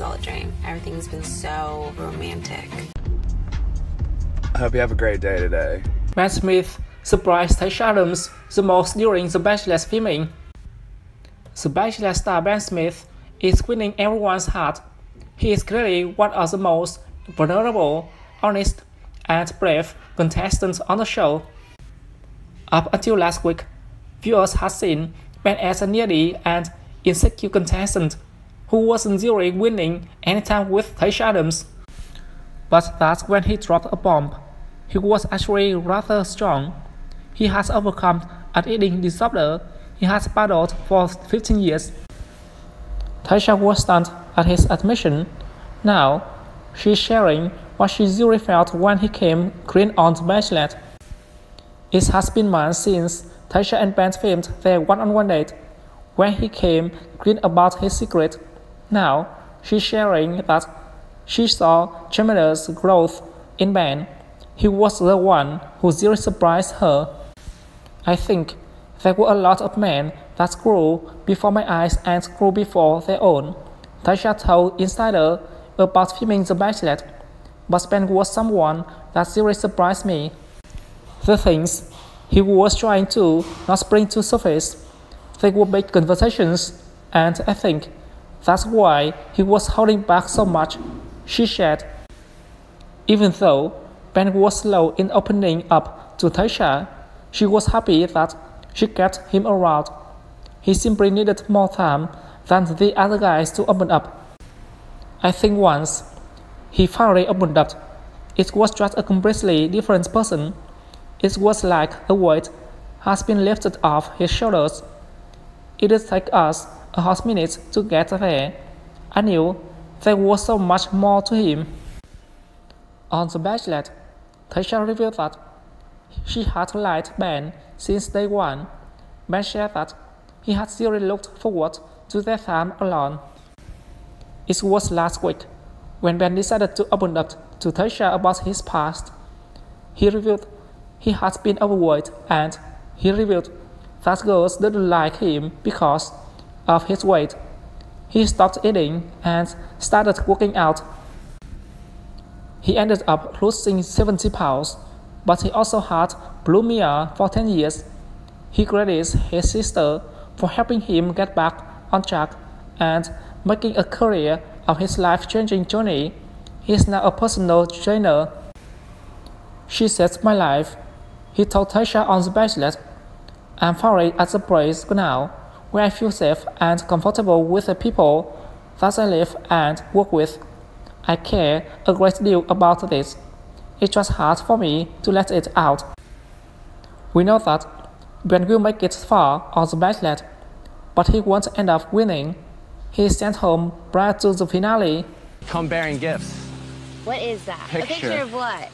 was all a dream. Everything's been so romantic. I hope you have a great day today. Ben Smith surprised Tayshia Adams the most during The Bachelor's filming. The Bachelor star Ben Smith is winning everyone's heart. He is clearly one of the most vulnerable, honest, and brave contestants on the show. Up until last week, viewers had seen Ben as a needy and insecure contestant who wasn't usually winning anytime with Tayshia Adams. But that's when he dropped a bomb. He was actually rather strong. He has overcome an eating disorder he has battled for 15 years. Tayshia was stunned at his admission. Now, she's sharing what she really felt when he came clean on The Bachelor. It has been months since Tayshia and Ben filmed their one-on-one date, when he came clean about his secret. Now, she's sharing that she saw tremendous growth in Ben. He was the one who really surprised her. I think there were a lot of men that grew before my eyes and grew before their own. Tayshia told Insider about filming The Bachelor, but Ben was someone that really surprised me. The things he was trying to not bring to surface, they were big conversations, and I think that's why he was holding back so much, she said. Even though Ben was slow in opening up to Tayshia, she was happy that she kept him around. He simply needed more time than the other guys to open up. I think once he finally opened up, it was just a completely different person. It was like a weight has been lifted off his shoulders. It is like us a hot minute to get there. I knew there was so much more to him. On The Bachelor, Tayshia revealed that she had liked Ben since day one. Ben shared that he had seriously looked forward to their time alone. It was last week when Ben decided to open up to Tayshia about his past. He revealed he had been overweight and he revealed that girls didn't like him because of his weight. He stopped eating and started working out. He ended up losing 70 pounds but he also had bulimia for 10 years. He credits his sister for helping him get back on track and making a career of his life-changing journey. He is now a personal trainer. She saved my life. He told Tayshia on The Bachelor, I'm finally at the place now where I feel safe and comfortable with the people that I live and work with. I care a great deal about this. It's just hard for me to let it out. We know that Ben will make it far on the Bachelor, but he won't end up winning. He sent home prior to the finale. Come bearing gifts. What is that? Picture. A picture of what?